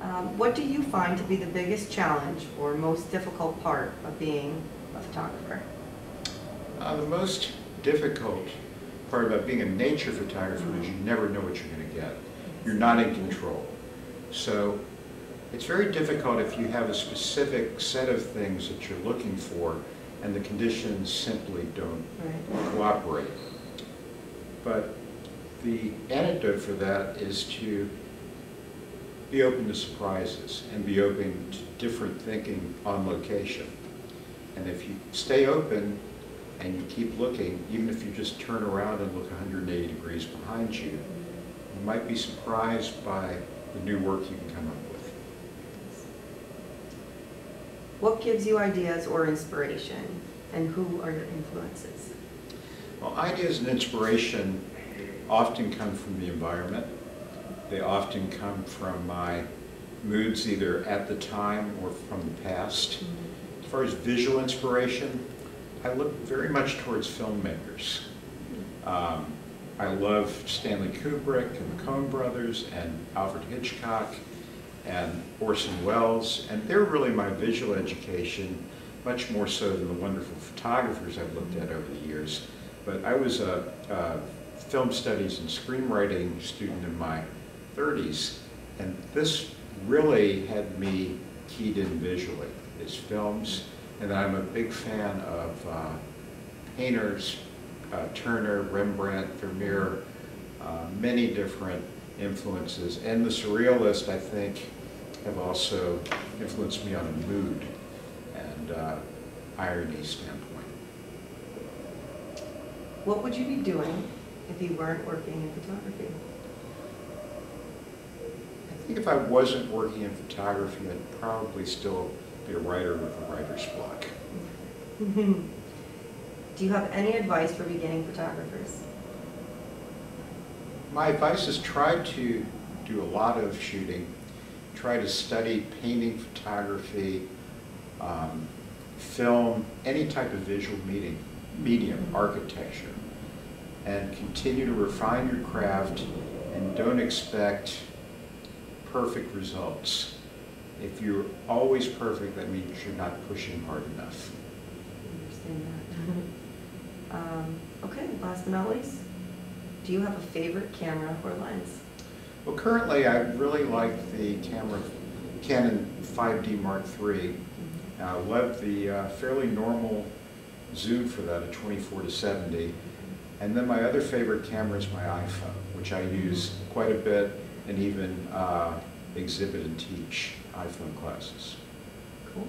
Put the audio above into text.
Um, What do you find to be the biggest challenge or most difficult part of being a photographer? Uh, the most difficult part about being a nature photographer is you never know what you're going to get. You're not in control. So it's very difficult if you have a specific set of things that you're looking for and the conditions simply don't Right. cooperate. But the antidote for that is to be open to surprises and be open to different thinking on location. And if you stay open and you keep looking, even if you just turn around and look 180 degrees behind you, you might be surprised by the new work you can come up with. What gives you ideas or inspiration, and who are your influences? Well, ideas and inspiration often come from the environment. They often come from my moods either at the time or from the past. As far as visual inspiration, I look very much towards filmmakers. Um, I love Stanley Kubrick and the Coen brothers and Alfred Hitchcock and Orson Welles, and they're really my visual education, much more so than the wonderful photographers I've looked at over the years. But I was a, a film studies and screenwriting student in my 30s, and this really had me keyed in visually, is films, and I'm a big fan of uh, painters, uh, Turner, Rembrandt, Vermeer, uh, many different influences, and the Surrealists, I think, have also influenced me on a mood and uh, irony standpoint. What would you be doing if you weren't working in photography? Think if I wasn't working in photography, I'd probably still be a writer with a writer's block. Do you have any advice for beginning photographers? My advice is try to do a lot of shooting, try to study painting, photography, um, film, any type of visual medium, medium, architecture, and continue to refine your craft and don't expect perfect results. If you're always perfect, that means you're not pushing hard enough. I understand that. Um, Okay, last but not least, do you have a favorite camera or lens? Well, currently, I really like the camera Canon 5D Mark III. I love the uh, fairly normal zoom for that, a 24 to 70. And then my other favorite camera is my iPhone, which I use quite a bit and even uh, exhibit and teach iPhone classes. Cool.